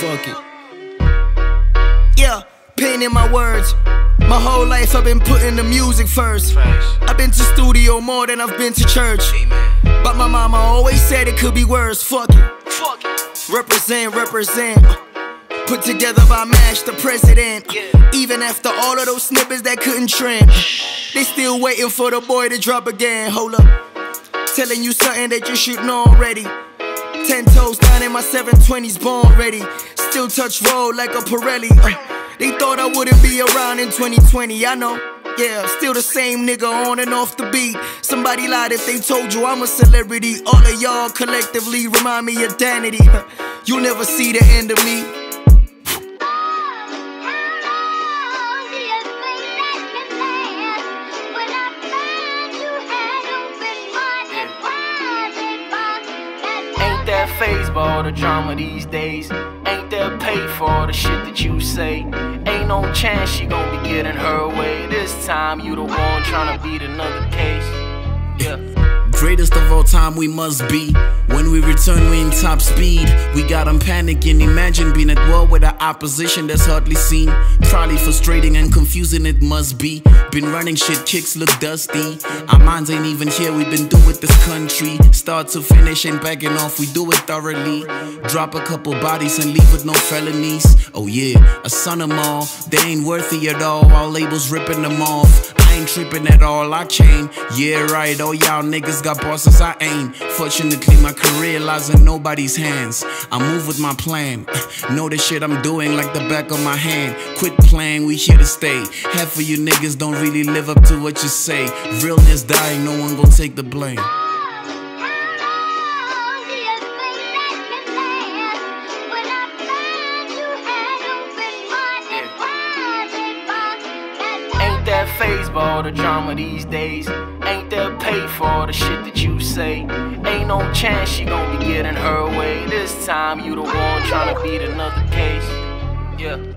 fuck it. Yeah, pain in my words. My whole life I've been putting the music first. I've been to studio more than I've been to church. But my mama always said it could be worse. Fuck it. Represent, represent. Put together by Mash, the president. Even after all of those snippets that couldn't trend, they still waiting for the boy to drop again. Hold up. Telling you something that you should know already. Ten toes down in my 720s, born ready. Still touch road like a Pirelli. Uh, they thought I wouldn't be around in 2020, I know. Yeah, still the same nigga on and off the beat. Somebody lied if they told you I'm a celebrity. All of y'all collectively remind me of Danity. You'll never see the end of me. That phase by all the drama these days? Ain't that pay for all the shit that you say? Ain't no chance she gon' be getting her way. This time you the one tryna beat another case. Yeah. Greatest of all time we must be. When we return, we in top speed. We got them panicking. Imagine being at war with an opposition that's hardly seen. Probably frustrating and confusing, it must be. Been running shit, kicks look dusty. Our minds ain't even here, we been doing this country. Start to finish, ain't backing off, we do it thoroughly. Drop a couple bodies and leave with no felonies. Oh yeah, a son of them they ain't worthy at all. Our labels ripping them off. Ain't tripping at all, I chain. Yeah, right, oh y'all niggas got bosses, I ain't. Fortunately, my career lies in nobody's hands. I move with my plan. Know the shit I'm doing like the back of my hand. Quit playing, we here to stay. Half of you niggas don't really live up to what you say. Realness dying, no one gon' take the blame. phased by all the drama these days. Ain't there pay for all the shit that you say? Ain't no chance she gon' be getting her way. This time you the one tryna beat another case. Yeah.